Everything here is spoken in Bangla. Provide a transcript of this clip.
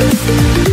We'll